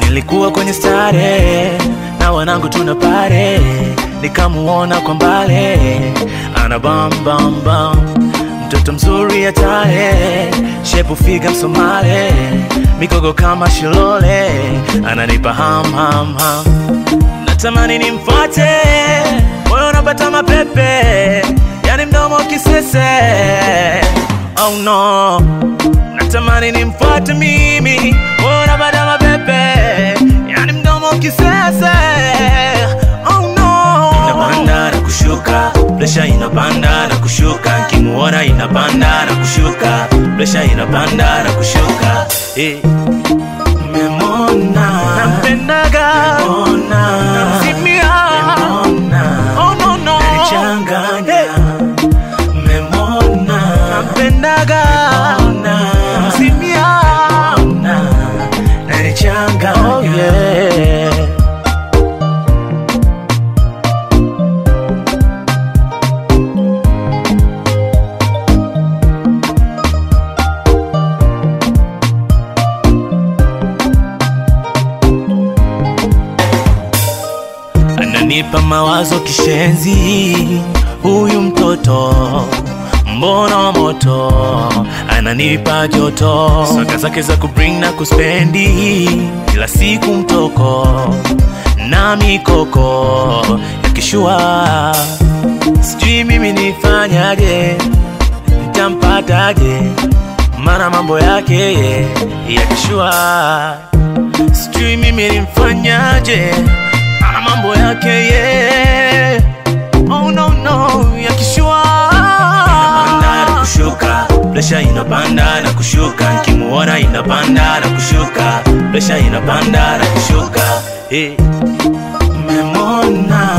Nilikuwa kwenye stare na wanangu tuna pare, nikamuona kwa mbale, ana bam bam bam, mtoto mzuri atae, shepu figa Msomale, mikogo kama Shilole, ananipa ham ham ham, natamani nimfuate, kisese, oh no. Natamani nimfuate mimi. Bora baada mapepe. Yani mdomo kisese. Oh no. Inapanda na kushuka. Presha inapanda na kushuka. Kimuona inapanda na kushuka. Presha inapanda na kushuka. Eh. Nampendaga Nipa oh yeah. Ananipa mawazo kishenzi. Huyu mtoto mbona moto ananipa joto. Saka zake za kubring na kuspendi kila siku mtoko na mikoko yakishua sijui mimi nifanyaje ntampataje mana mambo yake ye yakishua sijui mimi nimfanyaje mambo yake ye presha inapanda na kushuka. Nkimuona inapanda na kushuka. Presha inapanda na kushuka. Hey. memona